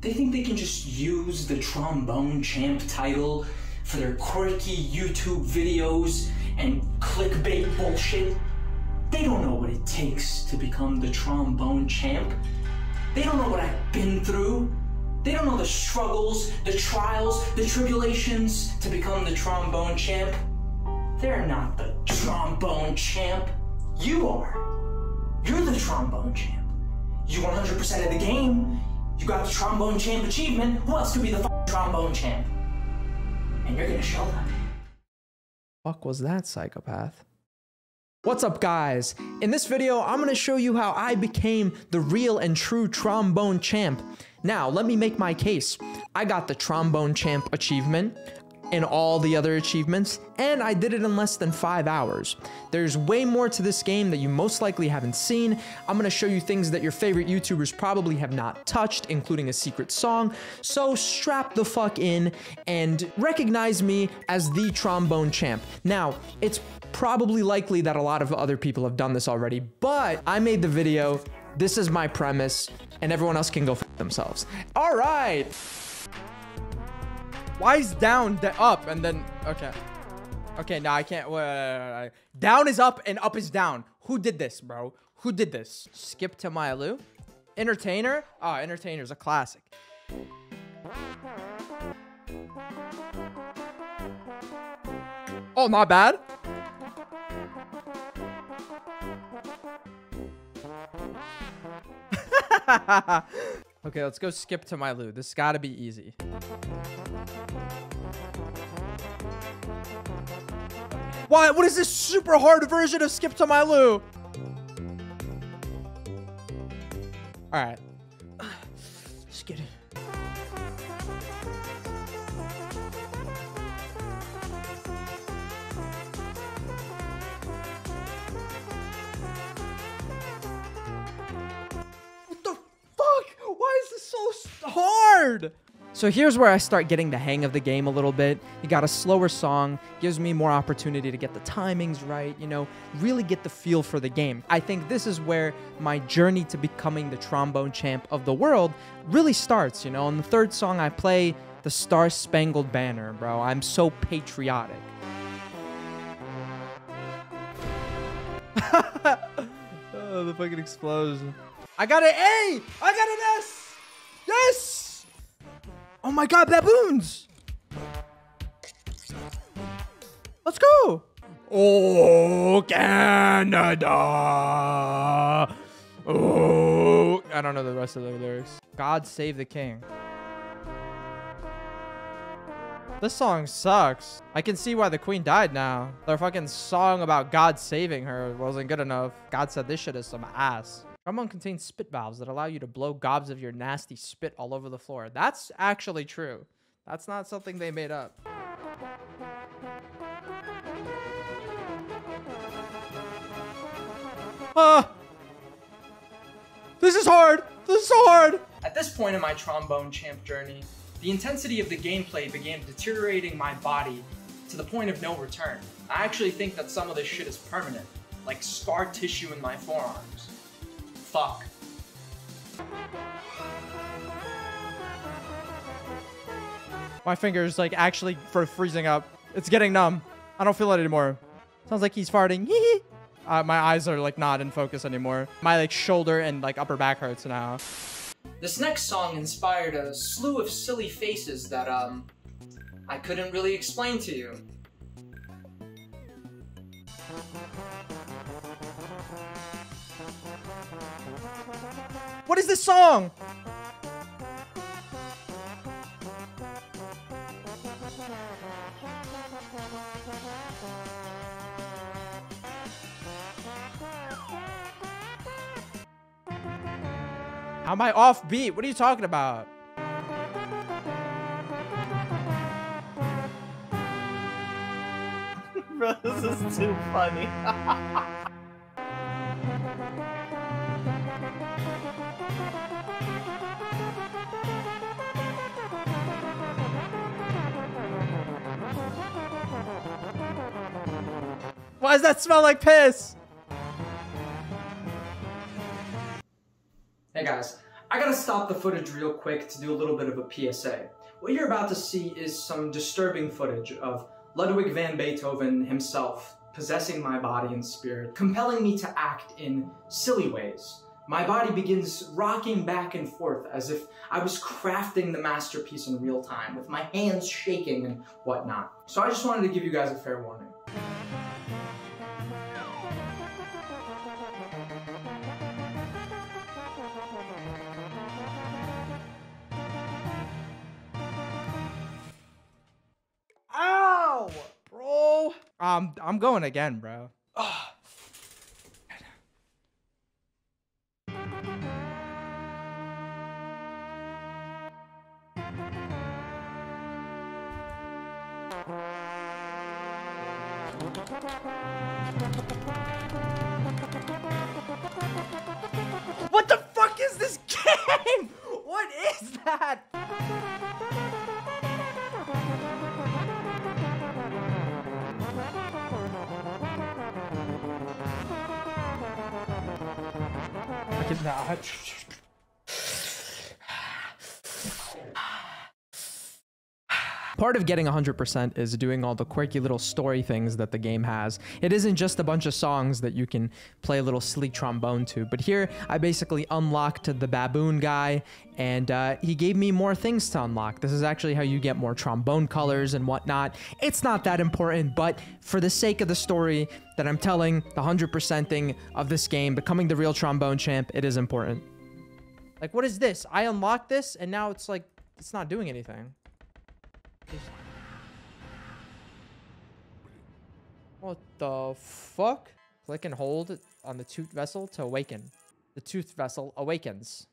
They think they can just use the trombone champ title for their quirky YouTube videos and clickbait bullshit. They don't know what it takes to become the trombone champ. They don't know what I've been through. They don't know the struggles, the trials, the tribulations to become the trombone champ. They're not the trombone champ. You are. You're the trombone champ. You 100% of the game. Got the trombone champ achievement. Who else could be the trombone champ? And you're gonna show them. Fuck was that psychopath? What's up guys? In this video, I'm gonna show you how I became the real and true trombone champ. Now, let me make my case. I got the trombone champ achievement and all the other achievements, and I did it in less than five hours. There's way more to this game that you most likely haven't seen. I'm gonna show you things that your favorite YouTubers probably have not touched, including a secret song. So strap the fuck in and recognize me as the trombone champ. Now, it's probably likely that a lot of other people have done this already, but I made the video. This is my premise, and everyone else can go f themselves. All right. Why is down, up, and then... Okay. Okay, no, I can't... Wait, wait, wait, down is up and up is down. Who did this, bro? Who did this? Skip to My Lou? Entertainer? Oh, Entertainer's a classic. Oh, not bad. okay, let's go skip to My Lou. This gotta be easy. What? What is this super hard version of Skip to My Lou? All right. Just kidding. What hard? So here's where I start getting the hang of the game a little bit. You got a slower song, gives me more opportunity to get the timings right, you know, really get the feel for the game. I think this is where my journey to becoming the trombone champ of the world really starts, you know. On the third song I play the Star Spangled Banner, bro. I'm so patriotic. oh, the fucking explosion. I got an A! I got an S! Oh my god, baboons! Let's go! Oh, Canada! Oh, I don't know the rest of the lyrics. God save the king. This song sucks. I can see why the queen died now. Their fucking song about God saving her wasn't good enough. God said this shit is some ass. Trombone contains spit valves that allow you to blow gobs of your nasty spit all over the floor. That's actually true. That's not something they made up. Ah! This is hard! This is hard! At this point in my trombone champ journey, the intensity of the gameplay began deteriorating my body to the point of no return. I actually think that some of this shit is permanent, like scar tissue in my forearms fuck. My finger's like actually for freezing up. It's getting numb. I don't feel it anymore. Sounds like he's farting. uh, my eyes are like not in focus anymore. My like shoulder and like upper back hurts now. This next song inspired a slew of silly faces that um I couldn't really explain to you. What is this song? How am I off beat? What are you talking about? Bro, this is too funny. Why does that smell like piss? Hey guys, I gotta stop the footage real quick to do a little bit of a PSA. What you're about to see is some disturbing footage of Ludwig van Beethoven himself possessing my body and spirit, compelling me to act in silly ways. My body begins rocking back and forth as if I was crafting the masterpiece in real time, with my hands shaking and whatnot. So I just wanted to give you guys a fair warning. Um, I'm going again, bro. What the hat Part of getting 100% is doing all the quirky little story things that the game has. It isn't just a bunch of songs that you can play a little silly trombone to, but here I basically unlocked the baboon guy and uh, he gave me more things to unlock. This is actually how you get more trombone colors and whatnot. It's not that important, but for the sake of the story that I'm telling, the 100% thing of this game, becoming the real trombone champ, it is important. Like, what is this? I unlocked this and now it's like, it's not doing anything. What the fuck? Click and hold on the tooth vessel to awaken. The tooth vessel awakens.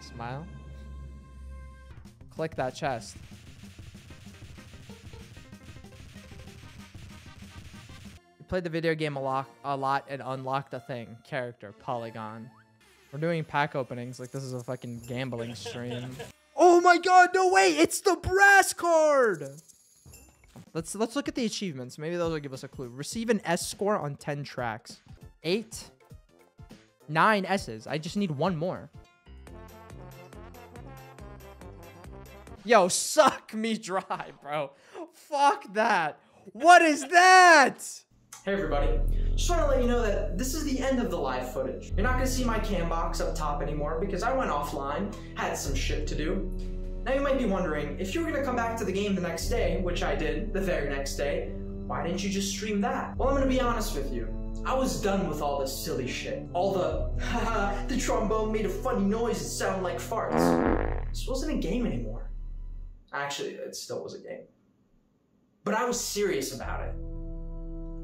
Smile. Click that chest. You played the video game a lot, a lot and unlocked a thing. Character, polygon. We're doing pack openings like this is a fucking gambling stream. Oh my god, no way! It's the brass card! Let's let's look at the achievements. Maybe those will give us a clue. Receive an S score on 10 tracks. Eight. Nine S's. I just need one more. Yo, suck me dry, bro. Fuck that. What is that? Hey everybody, just want to let you know that this is the end of the live footage. You're not going to see my cam box up top anymore because I went offline, had some shit to do. Now you might be wondering, if you were going to come back to the game the next day, which I did the very next day, why didn't you just stream that? Well, I'm going to be honest with you. I was done with all this silly shit. All the, haha, the trombone made a funny noise that sounded like farts. This wasn't a game anymore. Actually, it still was a game. But I was serious about it.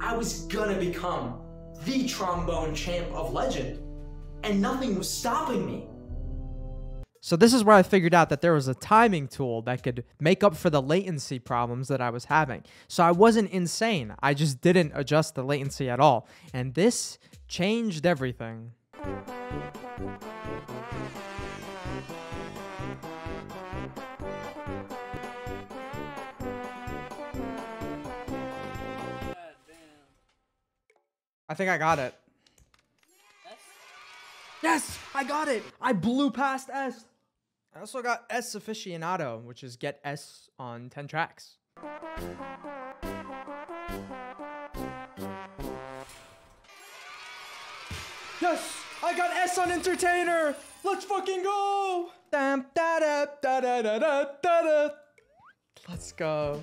I was gonna become the trombone champ of legend, and nothing was stopping me. So this is where I figured out that there was a timing tool that could make up for the latency problems that I was having. So I wasn't insane. I just didn't adjust the latency at all. And this changed everything. I think I got it. Yes, I got it. I blew past S. I also got S Aficionado, which is get S on 10 tracks. Yes! I got S on Entertainer! Let's fucking go! Let's go.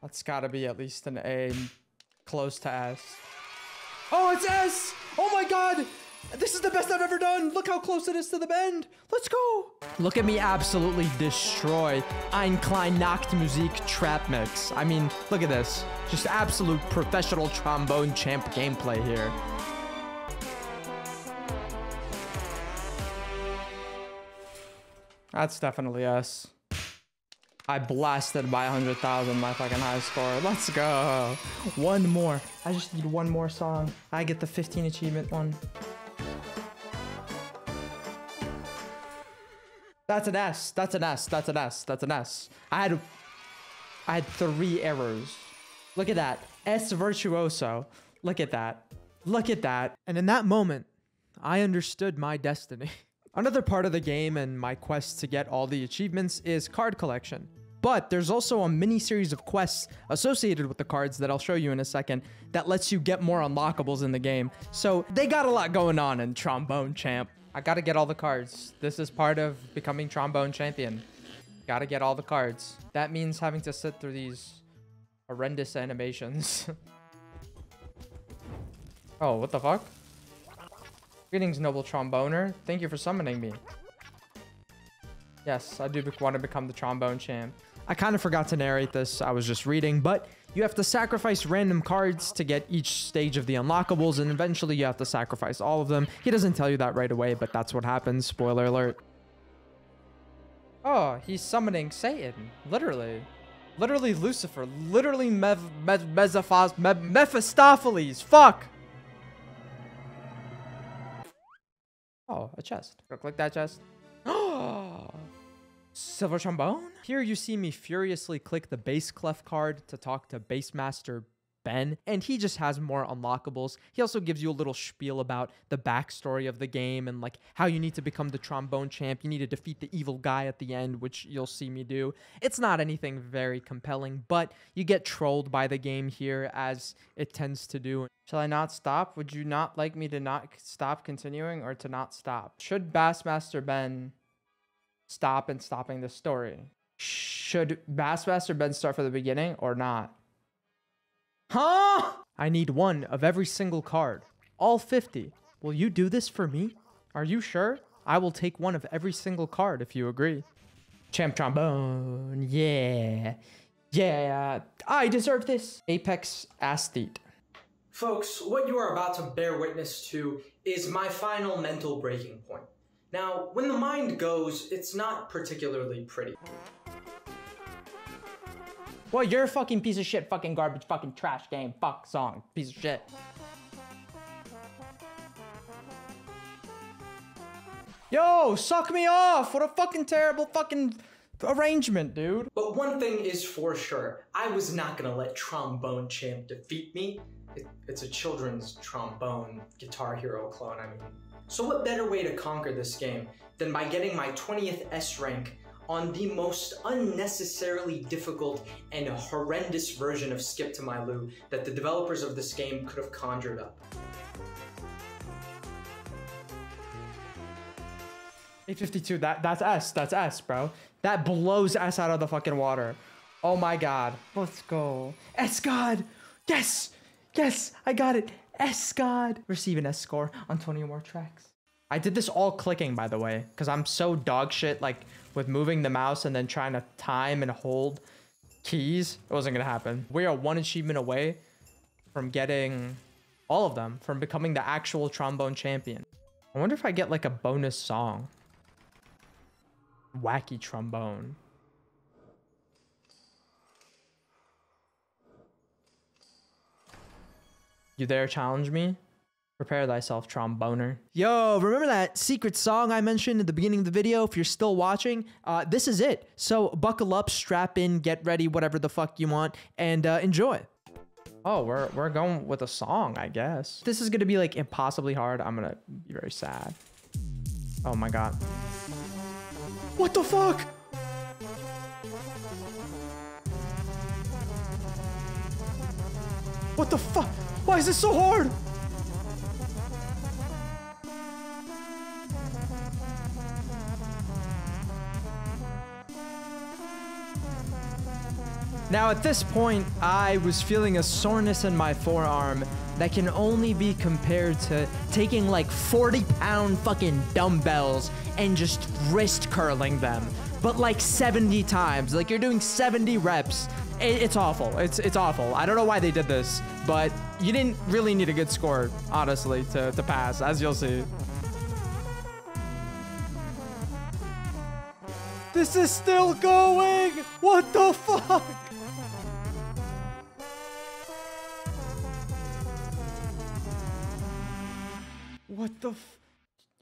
That's gotta be at least an A close to S. Oh, it's S! Oh my god! This is the best I've ever done! Look how close it is to the bend! Let's go! Look at me absolutely destroy Ein Klein Nacht Musik trap mix. I mean, look at this. Just absolute professional trombone champ gameplay here. That's definitely us. I blasted by 100,000 my fucking high score. Let's go. One more. I just need one more song. I get the 15 achievement one. That's an S. That's an S. That's an S. That's an S. I had I had three errors. Look at that. S virtuoso. Look at that. Look at that. And in that moment, I understood my destiny. Another part of the game and my quest to get all the achievements is card collection. But there's also a mini series of quests associated with the cards that I'll show you in a second that lets you get more unlockables in the game. So they got a lot going on in Trombone Champ. I gotta get all the cards. This is part of becoming Trombone Champion. Gotta get all the cards. That means having to sit through these horrendous animations. oh, what the fuck? Greetings, noble tromboner. Thank you for summoning me. Yes, I do want to become the trombone champ. I kind of forgot to narrate this. I was just reading, but you have to sacrifice random cards to get each stage of the unlockables, and eventually you have to sacrifice all of them. He doesn't tell you that right away, but that's what happens. Spoiler alert. Oh, he's summoning Satan. Literally. Literally Lucifer. Literally Mev Mev Mephistopheles. Fuck! Oh, a chest. Click that chest. Oh, Silver trombone? Here you see me furiously click the bass clef card to talk to Bassmaster Ben, and he just has more unlockables. He also gives you a little spiel about the backstory of the game and like how you need to become the trombone champ. You need to defeat the evil guy at the end, which you'll see me do. It's not anything very compelling, but you get trolled by the game here as it tends to do. Shall I not stop? Would you not like me to not stop continuing or to not stop? Should Bassmaster Ben stop and stopping the story? Should Bassmaster Ben start from the beginning or not? Huh? I need one of every single card. All 50. Will you do this for me? Are you sure? I will take one of every single card if you agree. Champ Trombone. Yeah. Yeah. I deserve this. Apex Aesthete. Folks, what you are about to bear witness to is my final mental breaking point. Now, when the mind goes, it's not particularly pretty. Well, you're a fucking piece of shit, fucking garbage, fucking trash game, fuck song, piece of shit. Yo, suck me off! What a fucking terrible fucking arrangement, dude. But one thing is for sure, I was not gonna let Trombone Champ defeat me. It, it's a children's trombone Guitar Hero clone, I mean. So what better way to conquer this game than by getting my 20th S rank on the most unnecessarily difficult and horrendous version of Skip to My Lou that the developers of this game could have conjured up. Eight fifty-two. That that's S. That's S, bro. That blows S out of the fucking water. Oh my god. Let's go. S God. Yes. Yes. I got it. S God. Receive an S score on 20 or more tracks. I did this all clicking, by the way, because I'm so dog shit, like, with moving the mouse and then trying to time and hold keys. It wasn't going to happen. We are one achievement away from getting all of them, from becoming the actual trombone champion. I wonder if I get, like, a bonus song. Wacky trombone. You dare challenge me? Prepare thyself, tromboner. Yo, remember that secret song I mentioned at the beginning of the video? If you're still watching, uh, this is it. So buckle up, strap in, get ready, whatever the fuck you want, and uh, enjoy. Oh, we're, we're going with a song, I guess. This is gonna be like impossibly hard. I'm gonna be very sad. Oh my god. What the fuck? What the fuck? Why is this so hard? Now at this point, I was feeling a soreness in my forearm that can only be compared to taking like 40 pound fucking dumbbells and just wrist curling them. But like 70 times, like you're doing 70 reps. It's awful. It's it's awful. I don't know why they did this, but you didn't really need a good score, honestly, to, to pass, as you'll see. This is still going! What the fuck? What the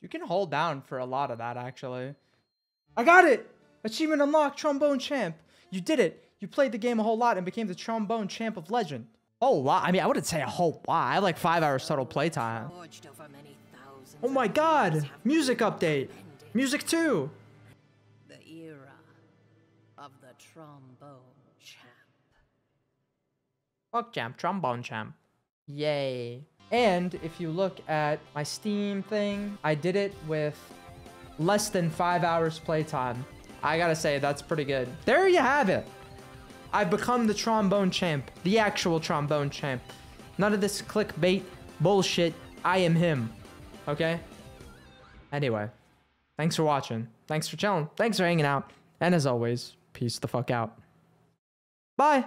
You can hold down for a lot of that, actually. I got it! Achievement unlocked, Trombone Champ. You did it. You played the game a whole lot and became the Trombone Champ of Legend. Oh, lot. I mean, I wouldn't say a whole lot. I have like five hours total playtime. Forged over many thousands Oh my god! Music update! Music 2! The era of the trombone champ. Fuck champ, trombone champ. Yay. And if you look at my Steam thing, I did it with less than five hours playtime. I gotta say, that's pretty good. There you have it. I've become the trombone champ, the actual trombone champ. None of this clickbait bullshit. I am him. Okay? Anyway, thanks for watching. Thanks for chilling. Thanks for hanging out. And as always, peace the fuck out. Bye.